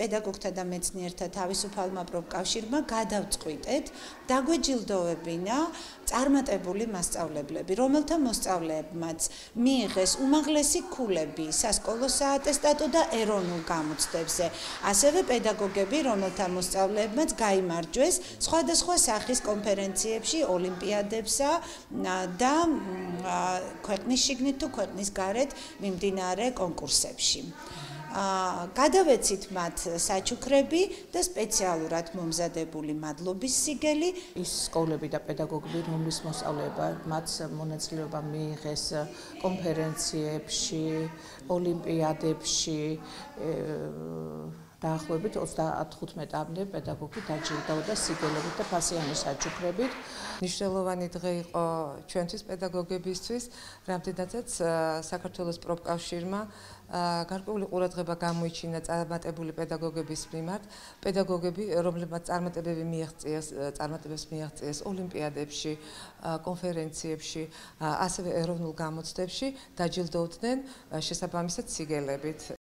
პედაგოგთა და მეცნიერთა თავისუფალმა პროფკავშირმა გადავწყვიტეთ დაგვეჯილდოვებინა წარმატებული მასწავლებლები, რომელთა მოსწავლეებმაც მიიღეს უმაღლესი ქულები სასკოლო საატესტატო და ეროვნულ გამოცდებზე. ასევე პედაგოგები, რომელთა მოსწავლეებმაც გამოიმარჯვეს სხვადასხვა სახის კონფერენციებში, ოლიმპიადებსა და ქვეყნის შიგნით თუ ქვეყნის გარეთ მიმდინარე კონკურსებში. გადავეცით მათ საჩუქრები და სპეციალურად მომზადებული მადლობის სიგელი. ის სკოლები და პედაგოგები რომლის მოსწავლეება მათ მონაწილეობა მიიღეს კონფერენციებში, ოლიმპიადებში დაახლოებით 35-მდე პედაგოგი დაჯილდოვდა სიგელებით და ფასიანი საჩუქრებით. ნიშნულოვანი დღე იყო ჩვენთვის პედაგოგებისთვის, რამდენადაც საქართველოს პროფკავშირმა გარკვეული ყურადღება გამოიჩინა წარმატებული პედაგოგების მიმართ, პედაგოგები, რომლებმაც წარმატებები მიაღწიეს, წარმატებებს მიაღწიეს ოლიმპიადებში, კონფერენციებში, ასევე ეროვნულ გამოცდებში, დაჯილდოვდნენ შესაბამისად სიგელებით.